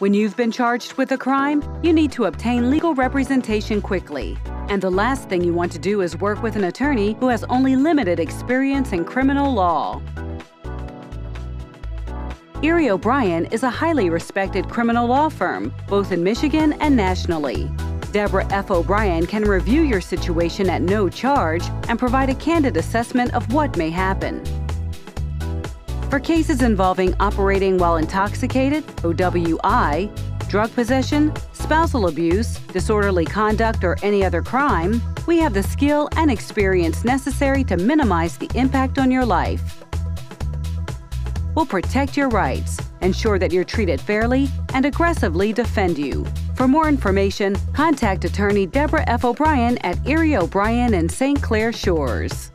When you've been charged with a crime, you need to obtain legal representation quickly. And the last thing you want to do is work with an attorney who has only limited experience in criminal law. Ihrie O'Brien is a highly respected criminal law firm, both in Michigan and nationally. Deborah F. O'Brien can review your situation at no charge and provide a candid assessment of what may happen. For cases involving operating while intoxicated, OWI, drug possession, spousal abuse, disorderly conduct, or any other crime, we have the skill and experience necessary to minimize the impact on your life We'll protect your rights, ensure that you're treated fairly, and aggressively defend you. For more information, contact attorney Deborah F. O'Brien at Ihrie O'Brien and St. Clair Shores.